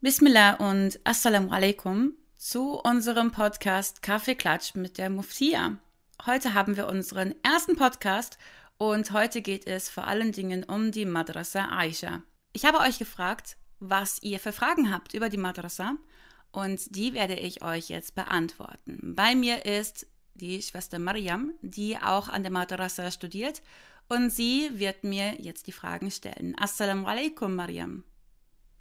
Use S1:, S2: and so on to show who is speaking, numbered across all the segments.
S1: Bismillah und Assalamu alaikum zu unserem Podcast Kaffeeklatsch mit der Muftia. Heute haben wir unseren ersten Podcast und heute geht es vor allen Dingen um die Madrasa Aisha. Ich habe euch gefragt, was ihr für Fragen habt über die Madrasa und die werde ich euch jetzt beantworten. Bei mir ist die Schwester Mariam, die auch an der Madrasa studiert und sie wird mir jetzt die Fragen stellen. Assalamu alaikum, Mariam.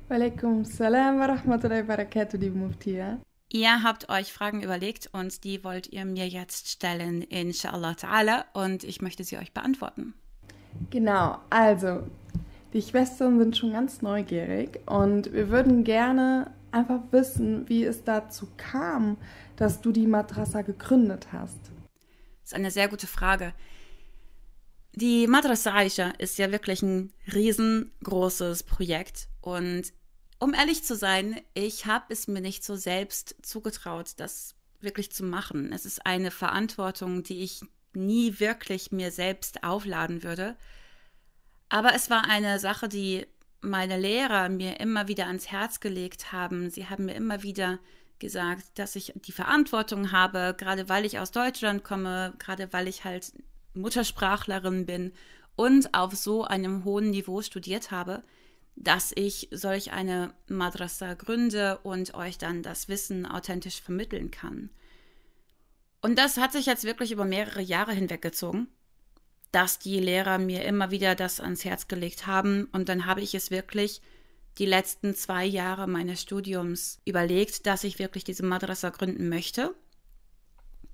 S2: Walaikum salam wa rahmatullahi wa barakatuh, die Muftia.
S1: Ihr habt euch Fragen überlegt und die wollt ihr mir jetzt stellen, inshallah ta'ala, und ich möchte sie euch beantworten.
S2: Genau, also die Schwestern sind schon ganz neugierig und wir würden gerne einfach wissen, wie es dazu kam, dass du die Madrasa gegründet hast.
S1: Das ist eine sehr gute Frage. Die Madrasa Aisha ist ja wirklich ein riesengroßes Projekt und um ehrlich zu sein, ich habe es mir nicht so selbst zugetraut, das wirklich zu machen. Es ist eine Verantwortung, die ich nie wirklich mir selbst aufladen würde. Aber es war eine Sache, die meine Lehrer mir immer wieder ans Herz gelegt haben. Sie haben mir immer wieder gesagt, dass ich die Verantwortung habe, gerade weil ich aus Deutschland komme, gerade weil ich halt Muttersprachlerin bin und auf so einem hohen Niveau studiert habe, dass ich solch eine Madrasa gründe und euch dann das Wissen authentisch vermitteln kann. Und das hat sich jetzt wirklich über mehrere Jahre hinweggezogen dass die Lehrer mir immer wieder das ans Herz gelegt haben. Und dann habe ich es wirklich die letzten zwei Jahre meines Studiums überlegt, dass ich wirklich diese Madrasa gründen möchte.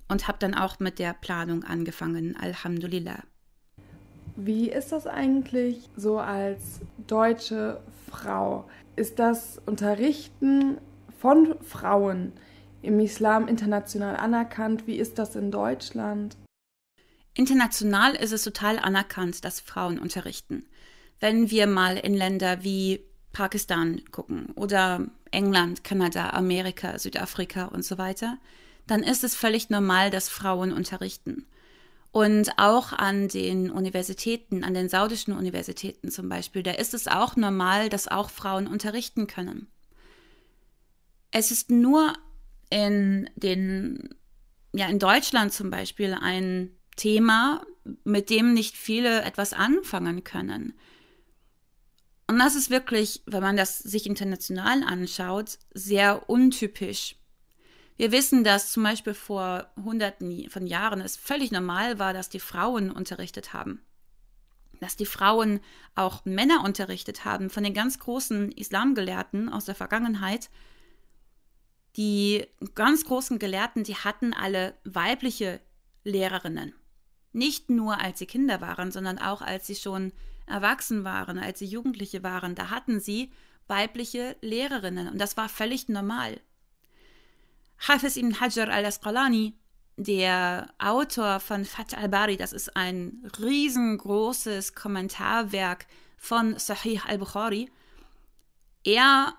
S1: Und habe dann auch mit der Planung angefangen, Alhamdulillah.
S2: Wie ist das eigentlich so als deutsche Frau? Ist das Unterrichten von Frauen im Islam international anerkannt? Wie ist das in Deutschland?
S1: International ist es total anerkannt, dass Frauen unterrichten. Wenn wir mal in Länder wie Pakistan gucken oder England, Kanada, Amerika, Südafrika und so weiter, dann ist es völlig normal, dass Frauen unterrichten. Und auch an den Universitäten, an den saudischen Universitäten zum Beispiel, da ist es auch normal, dass auch Frauen unterrichten können. Es ist nur in den, ja, in Deutschland zum Beispiel ein Thema, mit dem nicht viele etwas anfangen können. Und das ist wirklich, wenn man das sich international anschaut, sehr untypisch. Wir wissen, dass zum Beispiel vor hunderten von Jahren es völlig normal war, dass die Frauen unterrichtet haben. Dass die Frauen auch Männer unterrichtet haben. Von den ganz großen Islamgelehrten aus der Vergangenheit. Die ganz großen Gelehrten, die hatten alle weibliche Lehrerinnen. Nicht nur als sie Kinder waren, sondern auch als sie schon erwachsen waren, als sie Jugendliche waren. Da hatten sie weibliche Lehrerinnen und das war völlig normal. Hafiz ibn Hajar al-Asqalani, der Autor von Fath al-Bari, das ist ein riesengroßes Kommentarwerk von Sahih al-Bukhari, er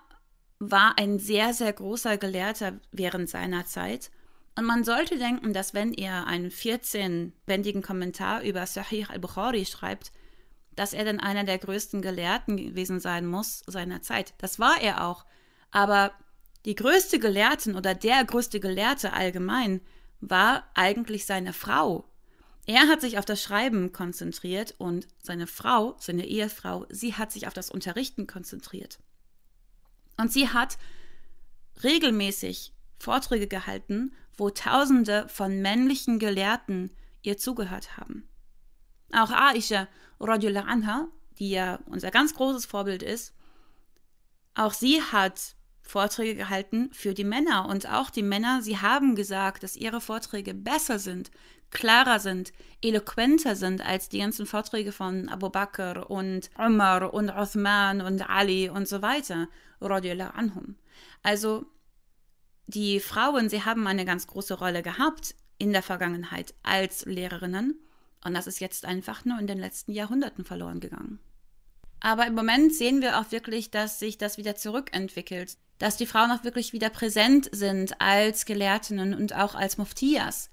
S1: war ein sehr, sehr großer Gelehrter während seiner Zeit und man sollte denken, dass wenn er einen 14-bändigen Kommentar über Sahih al-Bukhari schreibt, dass er dann einer der größten Gelehrten gewesen sein muss seiner Zeit. Das war er auch. Aber die größte Gelehrten oder der größte Gelehrte allgemein war eigentlich seine Frau. Er hat sich auf das Schreiben konzentriert und seine Frau, seine Ehefrau, sie hat sich auf das Unterrichten konzentriert. Und sie hat regelmäßig Vorträge gehalten, wo Tausende von männlichen Gelehrten ihr zugehört haben. Auch Aisha Radullah Anha, die ja unser ganz großes Vorbild ist, auch sie hat Vorträge gehalten für die Männer und auch die Männer, sie haben gesagt, dass ihre Vorträge besser sind, klarer sind, eloquenter sind als die ganzen Vorträge von Abu Bakr und Umar und Uthman und Ali und so weiter, radiallahu anhum. Also die Frauen, sie haben eine ganz große Rolle gehabt in der Vergangenheit als Lehrerinnen und das ist jetzt einfach nur in den letzten Jahrhunderten verloren gegangen. Aber im Moment sehen wir auch wirklich, dass sich das wieder zurückentwickelt, dass die Frauen auch wirklich wieder präsent sind als Gelehrtinnen und auch als Muftias,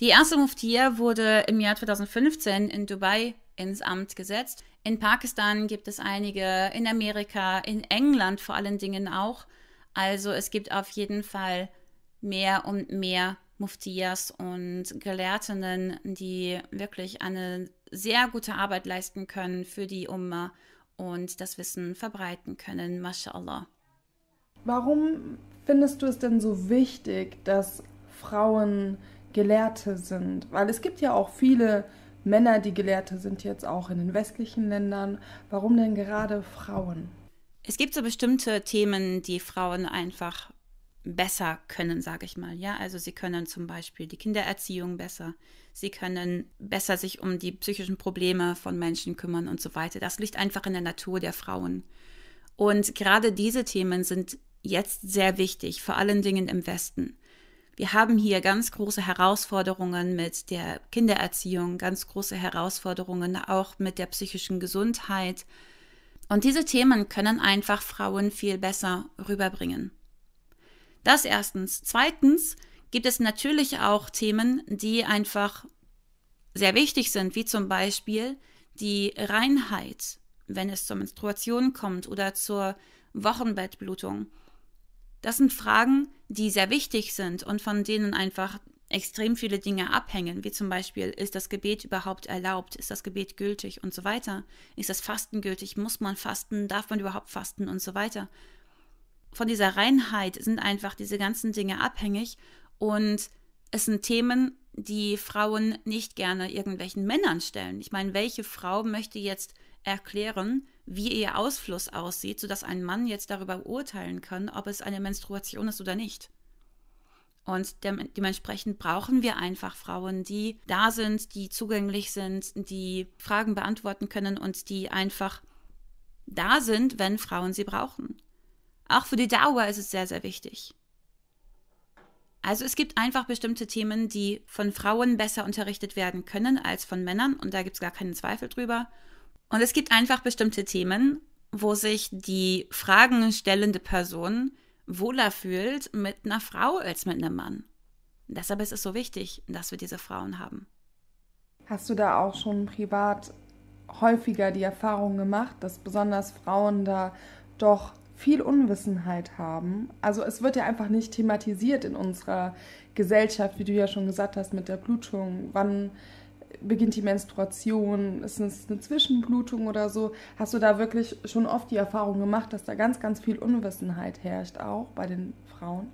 S1: Die erste Muftia wurde im Jahr 2015 in Dubai ins Amt gesetzt. In Pakistan gibt es einige, in Amerika, in England vor allen Dingen auch. Also es gibt auf jeden Fall mehr und mehr Muftias und Gelehrtinnen, die wirklich eine sehr gute Arbeit leisten können für die Umma und das Wissen verbreiten können. MashaAllah.
S2: Warum findest du es denn so wichtig, dass Frauen Gelehrte sind? Weil es gibt ja auch viele Männer, die Gelehrte sind jetzt auch in den westlichen Ländern. Warum denn gerade Frauen?
S1: Es gibt so bestimmte Themen, die Frauen einfach besser können, sage ich mal. Ja, also sie können zum Beispiel die Kindererziehung besser, sie können besser sich um die psychischen Probleme von Menschen kümmern und so weiter. Das liegt einfach in der Natur der Frauen. Und gerade diese Themen sind jetzt sehr wichtig, vor allen Dingen im Westen. Wir haben hier ganz große Herausforderungen mit der Kindererziehung, ganz große Herausforderungen auch mit der psychischen Gesundheit. Und diese Themen können einfach Frauen viel besser rüberbringen. Das erstens. Zweitens gibt es natürlich auch Themen, die einfach sehr wichtig sind, wie zum Beispiel die Reinheit, wenn es zur Menstruation kommt oder zur Wochenbettblutung. Das sind Fragen, die sehr wichtig sind und von denen einfach extrem viele Dinge abhängen, wie zum Beispiel, ist das Gebet überhaupt erlaubt, ist das Gebet gültig? Und so weiter, ist das Fasten gültig, muss man fasten, darf man überhaupt fasten? Und so weiter. Von dieser Reinheit sind einfach diese ganzen Dinge abhängig. Und es sind Themen, die Frauen nicht gerne irgendwelchen Männern stellen. Ich meine, welche Frau möchte jetzt erklären, wie ihr Ausfluss aussieht, sodass ein Mann jetzt darüber urteilen kann, ob es eine Menstruation ist oder nicht? Und dementsprechend brauchen wir einfach Frauen, die da sind, die zugänglich sind, die Fragen beantworten können und die einfach da sind, wenn Frauen sie brauchen. Auch für die Dauer ist es sehr, sehr wichtig. Also es gibt einfach bestimmte Themen, die von Frauen besser unterrichtet werden können als von Männern und da gibt es gar keinen Zweifel drüber. Und es gibt einfach bestimmte Themen, wo sich die Fragen stellende Person wohler fühlt mit einer Frau als mit einem Mann. Deshalb ist es so wichtig, dass wir diese Frauen haben.
S2: Hast du da auch schon privat häufiger die Erfahrung gemacht, dass besonders Frauen da doch viel Unwissenheit haben. Also es wird ja einfach nicht thematisiert in unserer Gesellschaft, wie du ja schon gesagt hast, mit der Blutung. Wann beginnt die Menstruation? Ist es eine Zwischenblutung oder so? Hast du da wirklich schon oft die Erfahrung gemacht, dass da ganz, ganz viel Unwissenheit herrscht, auch bei den Frauen?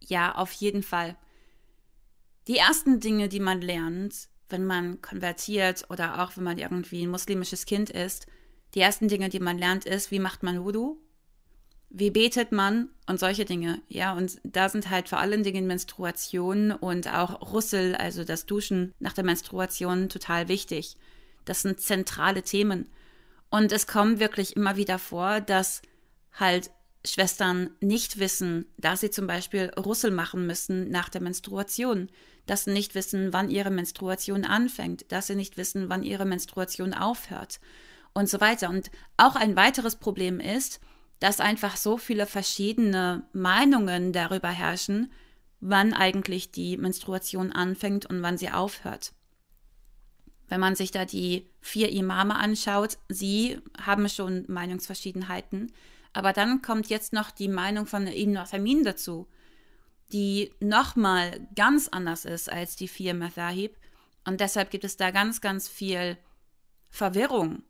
S1: Ja, auf jeden Fall. Die ersten Dinge, die man lernt, wenn man konvertiert oder auch wenn man irgendwie ein muslimisches Kind ist, die ersten Dinge, die man lernt, ist, wie macht man Wudu? Wie betet man und solche Dinge. Ja, und da sind halt vor allen Dingen Menstruation und auch Rüssel, also das Duschen nach der Menstruation, total wichtig. Das sind zentrale Themen. Und es kommt wirklich immer wieder vor, dass halt Schwestern nicht wissen, dass sie zum Beispiel Rüssel machen müssen nach der Menstruation, dass sie nicht wissen, wann ihre Menstruation anfängt, dass sie nicht wissen, wann ihre Menstruation aufhört und so weiter. Und auch ein weiteres Problem ist, dass einfach so viele verschiedene Meinungen darüber herrschen, wann eigentlich die Menstruation anfängt und wann sie aufhört. Wenn man sich da die vier Imame anschaut, sie haben schon Meinungsverschiedenheiten, aber dann kommt jetzt noch die Meinung von Ibn Uthaymeen dazu, die nochmal ganz anders ist als die vier Mathahib und deshalb gibt es da ganz, ganz viel Verwirrung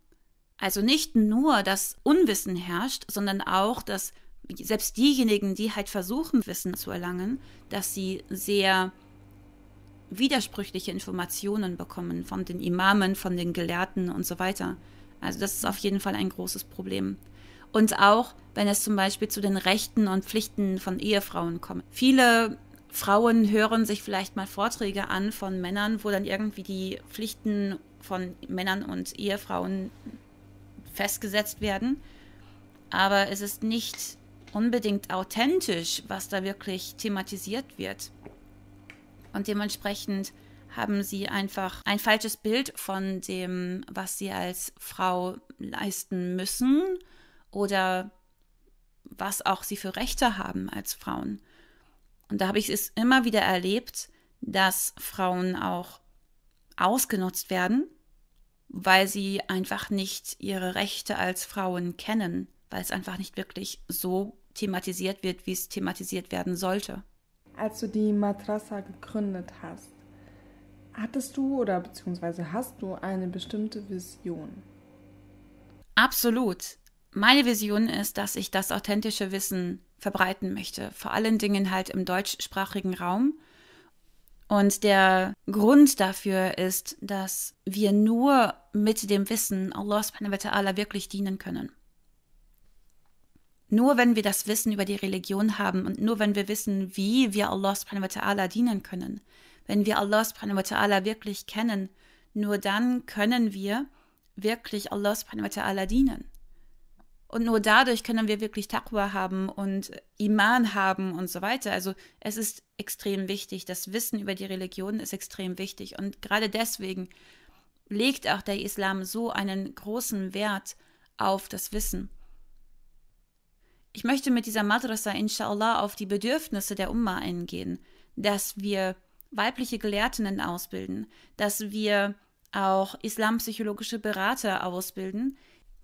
S1: also nicht nur, dass Unwissen herrscht, sondern auch, dass selbst diejenigen, die halt versuchen, Wissen zu erlangen, dass sie sehr widersprüchliche Informationen bekommen von den Imamen, von den Gelehrten und so weiter. Also das ist auf jeden Fall ein großes Problem. Und auch, wenn es zum Beispiel zu den Rechten und Pflichten von Ehefrauen kommt. Viele Frauen hören sich vielleicht mal Vorträge an von Männern, wo dann irgendwie die Pflichten von Männern und Ehefrauen festgesetzt werden. Aber es ist nicht unbedingt authentisch, was da wirklich thematisiert wird. Und dementsprechend haben sie einfach ein falsches Bild von dem, was sie als Frau leisten müssen oder was auch sie für Rechte haben als Frauen. Und da habe ich es immer wieder erlebt, dass Frauen auch ausgenutzt werden, weil sie einfach nicht ihre Rechte als Frauen kennen, weil es einfach nicht wirklich so thematisiert wird, wie es thematisiert werden sollte.
S2: Als du die Madrasa gegründet hast, hattest du oder beziehungsweise hast du eine bestimmte Vision?
S1: Absolut. Meine Vision ist, dass ich das authentische Wissen verbreiten möchte, vor allen Dingen halt im deutschsprachigen Raum. Und der Grund dafür ist, dass wir nur mit dem Wissen Allah subhanahu wa ta'ala wirklich dienen können. Nur wenn wir das Wissen über die Religion haben und nur wenn wir wissen, wie wir Allah subhanahu wa ta'ala dienen können, wenn wir Allah subhanahu wa ta'ala wirklich kennen, nur dann können wir wirklich Allah subhanahu wa ta'ala dienen. Und nur dadurch können wir wirklich Taqwa haben und Iman haben und so weiter. Also es ist extrem wichtig. Das Wissen über die Religion ist extrem wichtig. Und gerade deswegen legt auch der Islam so einen großen Wert auf das Wissen. Ich möchte mit dieser Madrasa inshallah auf die Bedürfnisse der Umma eingehen, dass wir weibliche Gelehrtinnen ausbilden, dass wir auch islampsychologische Berater ausbilden,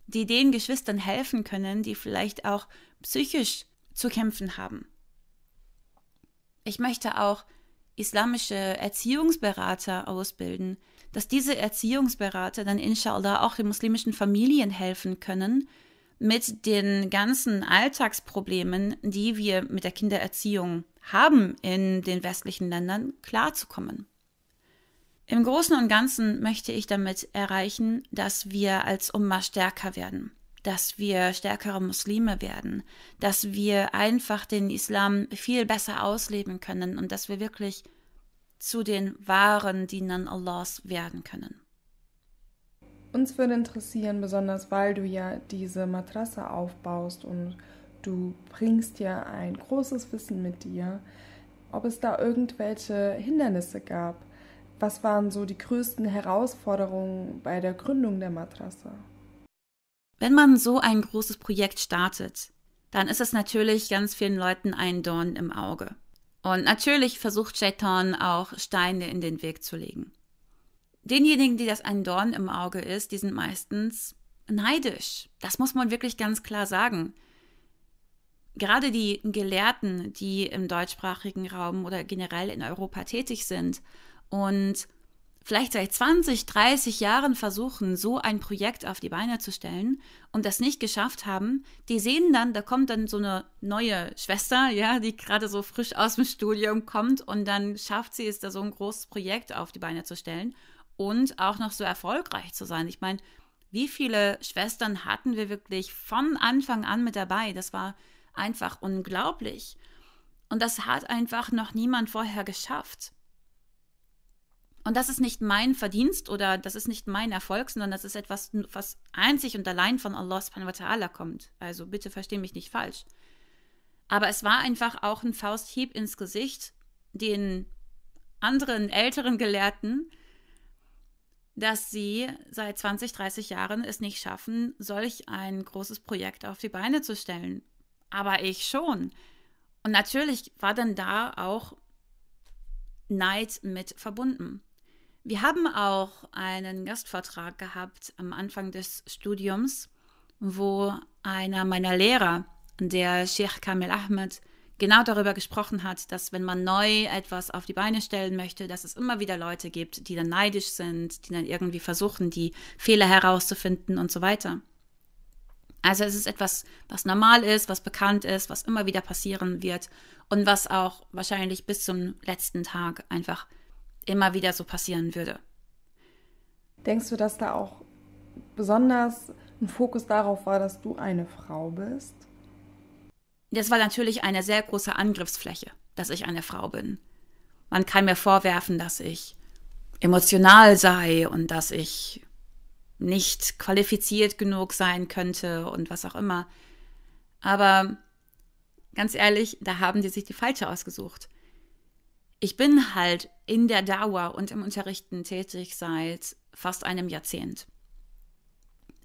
S1: die den Geschwistern helfen können, die vielleicht auch psychisch zu kämpfen haben. Ich möchte auch islamische Erziehungsberater ausbilden, dass diese Erziehungsberater dann inshallah auch den muslimischen Familien helfen können, mit den ganzen Alltagsproblemen, die wir mit der Kindererziehung haben in den westlichen Ländern, klarzukommen. Im Großen und Ganzen möchte ich damit erreichen, dass wir als Umma stärker werden, dass wir stärkere Muslime werden, dass wir einfach den Islam viel besser ausleben können und dass wir wirklich zu den wahren Dienern Allahs werden können.
S2: Uns würde interessieren, besonders weil du ja diese Matrasse aufbaust und du bringst ja ein großes Wissen mit dir, ob es da irgendwelche Hindernisse gab. Was waren so die größten Herausforderungen bei der Gründung der Matrasse?
S1: Wenn man so ein großes Projekt startet, dann ist es natürlich ganz vielen Leuten ein Dorn im Auge. Und natürlich versucht Shaitan auch Steine in den Weg zu legen denjenigen, die das ein Dorn im Auge ist, die sind meistens neidisch. Das muss man wirklich ganz klar sagen. Gerade die Gelehrten, die im deutschsprachigen Raum oder generell in Europa tätig sind und vielleicht seit 20, 30 Jahren versuchen, so ein Projekt auf die Beine zu stellen und das nicht geschafft haben, die sehen dann, da kommt dann so eine neue Schwester, ja, die gerade so frisch aus dem Studium kommt und dann schafft sie es, da so ein großes Projekt auf die Beine zu stellen und auch noch so erfolgreich zu sein. Ich meine, wie viele Schwestern hatten wir wirklich von Anfang an mit dabei? Das war einfach unglaublich. Und das hat einfach noch niemand vorher geschafft. Und das ist nicht mein Verdienst oder das ist nicht mein Erfolg, sondern das ist etwas, was einzig und allein von Allah subhanahu wa ta'ala kommt. Also bitte verstehe mich nicht falsch. Aber es war einfach auch ein Fausthieb ins Gesicht den anderen älteren Gelehrten, dass sie seit 20, 30 Jahren es nicht schaffen, solch ein großes Projekt auf die Beine zu stellen. Aber ich schon. Und natürlich war dann da auch Neid mit verbunden. Wir haben auch einen Gastvortrag gehabt am Anfang des Studiums, wo einer meiner Lehrer, der Sheikh Kamil Ahmed, genau darüber gesprochen hat, dass wenn man neu etwas auf die Beine stellen möchte, dass es immer wieder Leute gibt, die dann neidisch sind, die dann irgendwie versuchen, die Fehler herauszufinden und so weiter. Also es ist etwas, was normal ist, was bekannt ist, was immer wieder passieren wird und was auch wahrscheinlich bis zum letzten Tag einfach immer wieder so passieren würde.
S2: Denkst du, dass da auch besonders ein Fokus darauf war, dass du eine Frau bist?
S1: Das war natürlich eine sehr große Angriffsfläche, dass ich eine Frau bin. Man kann mir vorwerfen, dass ich emotional sei und dass ich nicht qualifiziert genug sein könnte und was auch immer. Aber ganz ehrlich, da haben die sich die falsche ausgesucht. Ich bin halt in der Dauer und im Unterrichten tätig seit fast einem Jahrzehnt.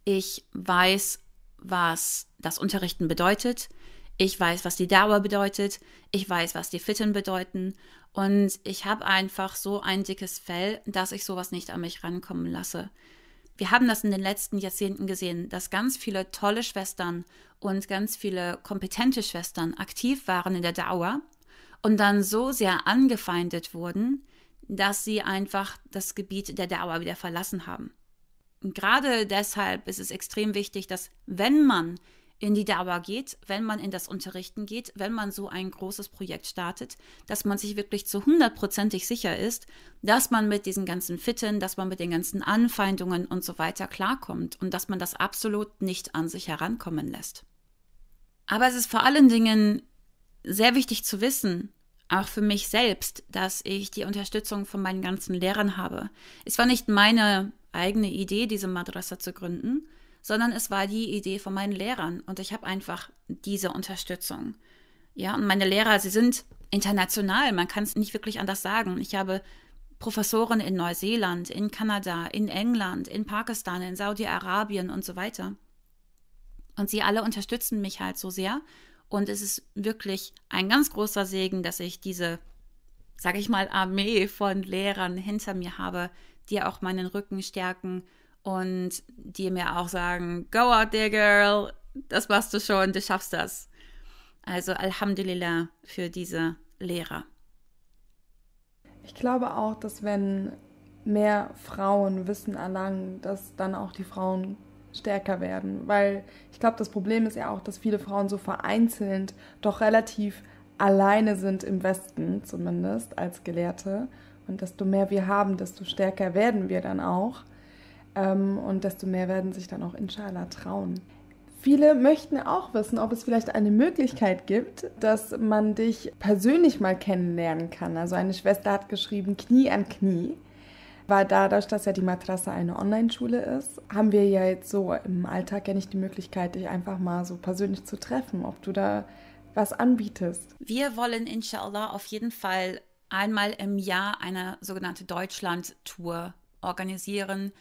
S1: Ich weiß, was das Unterrichten bedeutet. Ich weiß, was die Dauer bedeutet. Ich weiß, was die Fitten bedeuten. Und ich habe einfach so ein dickes Fell, dass ich sowas nicht an mich rankommen lasse. Wir haben das in den letzten Jahrzehnten gesehen, dass ganz viele tolle Schwestern und ganz viele kompetente Schwestern aktiv waren in der Dauer und dann so sehr angefeindet wurden, dass sie einfach das Gebiet der Dauer wieder verlassen haben. Gerade deshalb ist es extrem wichtig, dass wenn man in die Dauer geht, wenn man in das Unterrichten geht, wenn man so ein großes Projekt startet, dass man sich wirklich zu hundertprozentig sicher ist, dass man mit diesen ganzen Fitten, dass man mit den ganzen Anfeindungen und so weiter klarkommt und dass man das absolut nicht an sich herankommen lässt. Aber es ist vor allen Dingen sehr wichtig zu wissen, auch für mich selbst, dass ich die Unterstützung von meinen ganzen Lehrern habe. Es war nicht meine eigene Idee, diese Madrasa zu gründen, sondern es war die Idee von meinen Lehrern und ich habe einfach diese Unterstützung. Ja, und meine Lehrer, sie sind international, man kann es nicht wirklich anders sagen. Ich habe Professoren in Neuseeland, in Kanada, in England, in Pakistan, in Saudi-Arabien und so weiter. Und sie alle unterstützen mich halt so sehr. Und es ist wirklich ein ganz großer Segen, dass ich diese, sage ich mal, Armee von Lehrern hinter mir habe, die auch meinen Rücken stärken und die mir auch sagen, go out there, girl, das machst du schon, du schaffst das. Also Alhamdulillah für diese Lehrer.
S2: Ich glaube auch, dass wenn mehr Frauen Wissen erlangen, dass dann auch die Frauen stärker werden. Weil ich glaube, das Problem ist ja auch, dass viele Frauen so vereinzelt doch relativ alleine sind im Westen zumindest als Gelehrte. Und desto mehr wir haben, desto stärker werden wir dann auch. Ähm, und desto mehr werden sich dann auch inshallah trauen. Viele möchten auch wissen, ob es vielleicht eine Möglichkeit gibt, dass man dich persönlich mal kennenlernen kann. Also eine Schwester hat geschrieben, Knie an Knie. Weil dadurch, dass ja die Matrasse eine Online-Schule ist, haben wir ja jetzt so im Alltag ja nicht die Möglichkeit, dich einfach mal so persönlich zu treffen, ob du da was anbietest.
S1: Wir wollen inshallah auf jeden Fall einmal im Jahr eine sogenannte Deutschland-Tour organisieren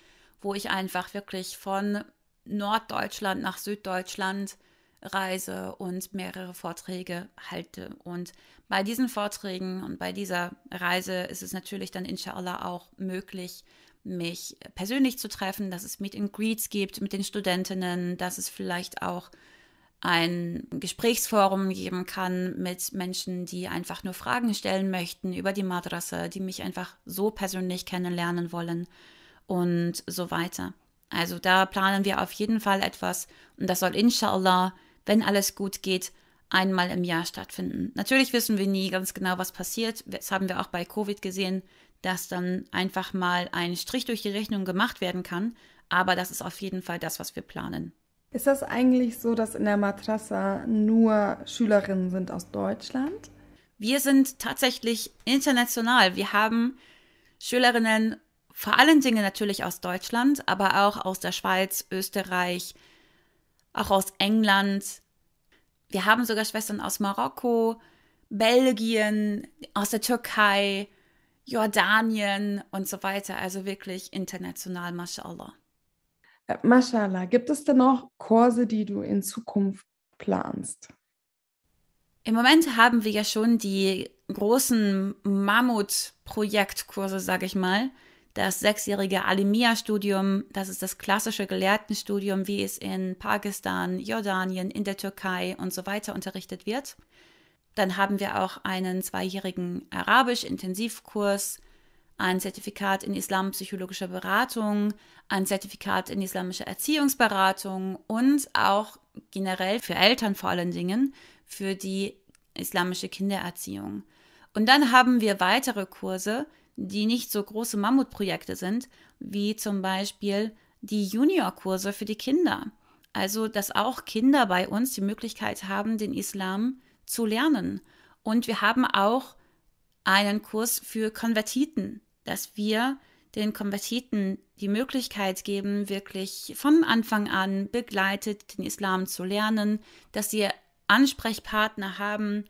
S1: wo ich einfach wirklich von Norddeutschland nach Süddeutschland reise und mehrere Vorträge halte. Und bei diesen Vorträgen und bei dieser Reise ist es natürlich dann inshallah auch möglich, mich persönlich zu treffen, dass es Meet and Greets gibt mit den Studentinnen, dass es vielleicht auch ein Gesprächsforum geben kann mit Menschen, die einfach nur Fragen stellen möchten über die Madrasa, die mich einfach so persönlich kennenlernen wollen und so weiter. Also da planen wir auf jeden Fall etwas und das soll inshallah, wenn alles gut geht, einmal im Jahr stattfinden. Natürlich wissen wir nie ganz genau, was passiert. Das haben wir auch bei Covid gesehen, dass dann einfach mal ein Strich durch die Rechnung gemacht werden kann. Aber das ist auf jeden Fall das, was wir planen.
S2: Ist das eigentlich so, dass in der Madrasa nur Schülerinnen sind aus Deutschland?
S1: Wir sind tatsächlich international. Wir haben Schülerinnen vor allen Dingen natürlich aus Deutschland, aber auch aus der Schweiz, Österreich, auch aus England. Wir haben sogar Schwestern aus Marokko, Belgien, aus der Türkei, Jordanien und so weiter. Also wirklich international, mashallah.
S2: Äh, mashallah, gibt es denn noch Kurse, die du in Zukunft planst?
S1: Im Moment haben wir ja schon die großen Mammut-Projektkurse, sage ich mal das sechsjährige Alimia-Studium, das ist das klassische Gelehrtenstudium, wie es in Pakistan, Jordanien, in der Türkei und so weiter unterrichtet wird. Dann haben wir auch einen zweijährigen Arabisch-Intensivkurs, ein Zertifikat in islampsychologischer Beratung, ein Zertifikat in islamischer Erziehungsberatung und auch generell für Eltern vor allen Dingen für die islamische Kindererziehung. Und dann haben wir weitere Kurse, die nicht so große Mammutprojekte sind, wie zum Beispiel die Juniorkurse für die Kinder. Also, dass auch Kinder bei uns die Möglichkeit haben, den Islam zu lernen. Und wir haben auch einen Kurs für Konvertiten, dass wir den Konvertiten die Möglichkeit geben, wirklich von Anfang an begleitet den Islam zu lernen, dass sie Ansprechpartner haben,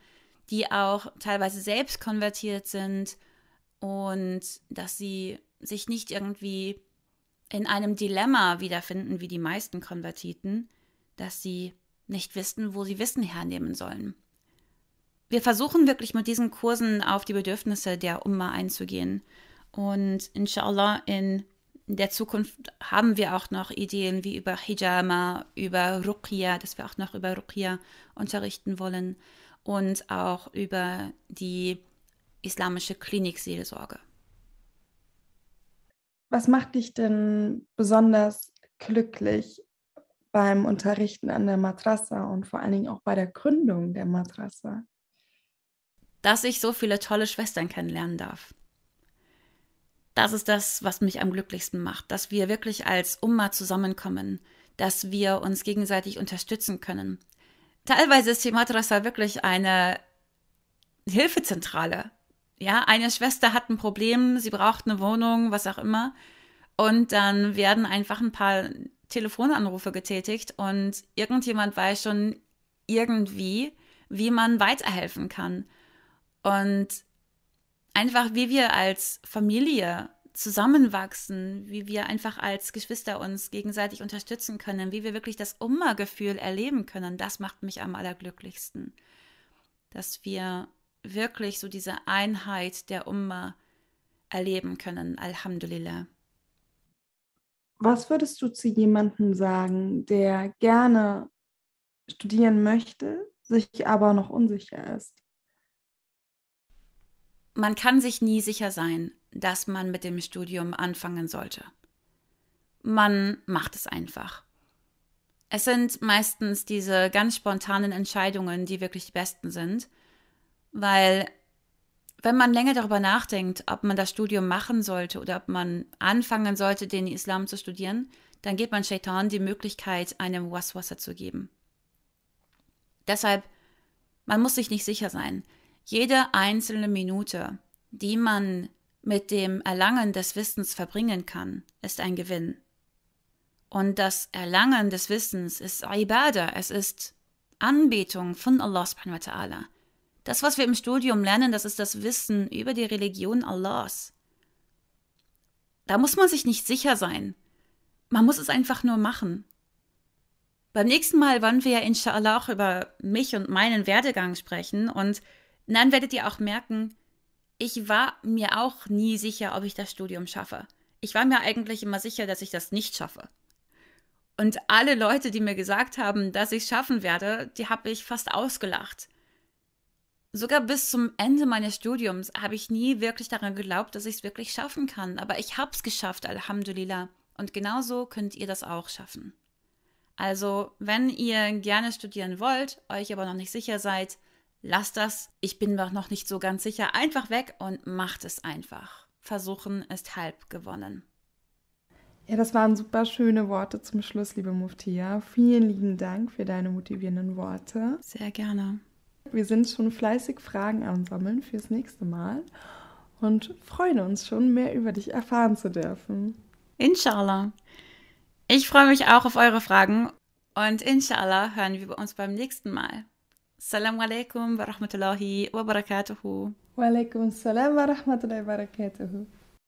S1: die auch teilweise selbst konvertiert sind und dass sie sich nicht irgendwie in einem Dilemma wiederfinden wie die meisten Konvertiten, dass sie nicht wissen, wo sie Wissen hernehmen sollen. Wir versuchen wirklich mit diesen Kursen auf die Bedürfnisse der Umma einzugehen. Und inshallah in der Zukunft haben wir auch noch Ideen wie über Hijama, über Ruqya, dass wir auch noch über Ruqya unterrichten wollen und auch über die islamische Klinikseelsorge.
S2: Was macht dich denn besonders glücklich beim Unterrichten an der Madrasa und vor allen Dingen auch bei der Gründung der Madrasa?
S1: Dass ich so viele tolle Schwestern kennenlernen darf. Das ist das, was mich am glücklichsten macht, dass wir wirklich als Umma zusammenkommen, dass wir uns gegenseitig unterstützen können. Teilweise ist die Madrasa wirklich eine Hilfezentrale. Ja, eine Schwester hat ein Problem, sie braucht eine Wohnung, was auch immer. Und dann werden einfach ein paar Telefonanrufe getätigt und irgendjemand weiß schon irgendwie, wie man weiterhelfen kann. Und einfach, wie wir als Familie zusammenwachsen, wie wir einfach als Geschwister uns gegenseitig unterstützen können, wie wir wirklich das Umma-Gefühl erleben können, das macht mich am allerglücklichsten. Dass wir wirklich so diese Einheit der Umma erleben können, Alhamdulillah.
S2: Was würdest du zu jemandem sagen, der gerne studieren möchte, sich aber noch unsicher ist?
S1: Man kann sich nie sicher sein, dass man mit dem Studium anfangen sollte. Man macht es einfach. Es sind meistens diese ganz spontanen Entscheidungen, die wirklich die besten sind, weil wenn man länger darüber nachdenkt, ob man das Studium machen sollte oder ob man anfangen sollte, den Islam zu studieren, dann gibt man Shaitan die Möglichkeit, einem Waswasser zu geben. Deshalb, man muss sich nicht sicher sein. Jede einzelne Minute, die man mit dem Erlangen des Wissens verbringen kann, ist ein Gewinn. Und das Erlangen des Wissens ist Ibadah, es ist Anbetung von Allah subhanahu wa ta'ala. Das, was wir im Studium lernen, das ist das Wissen über die Religion Allahs. Da muss man sich nicht sicher sein. Man muss es einfach nur machen. Beim nächsten Mal wollen wir ja inshallah auch über mich und meinen Werdegang sprechen und dann werdet ihr auch merken, ich war mir auch nie sicher, ob ich das Studium schaffe. Ich war mir eigentlich immer sicher, dass ich das nicht schaffe. Und alle Leute, die mir gesagt haben, dass ich es schaffen werde, die habe ich fast ausgelacht sogar bis zum Ende meines Studiums habe ich nie wirklich daran geglaubt, dass ich es wirklich schaffen kann. Aber ich habe es geschafft, Alhamdulillah. Und genauso könnt ihr das auch schaffen. Also, wenn ihr gerne studieren wollt, euch aber noch nicht sicher seid, lasst das. Ich bin mir noch nicht so ganz sicher. Einfach weg und macht es einfach. Versuchen ist halb gewonnen.
S2: Ja, das waren super schöne Worte zum Schluss, liebe Muftia. Vielen lieben Dank für deine motivierenden Worte.
S1: Sehr gerne.
S2: Wir sind schon fleißig Fragen am Sammeln fürs nächste Mal und freuen uns schon, mehr über dich erfahren zu dürfen.
S1: Inshallah. Ich freue mich auch auf eure Fragen und inshallah hören wir uns beim nächsten Mal. Assalamu alaikum wa rahmatullahi wa barakatuhu.
S2: Wa alaikum assalam wa rahmatullahi wa barakatuhu.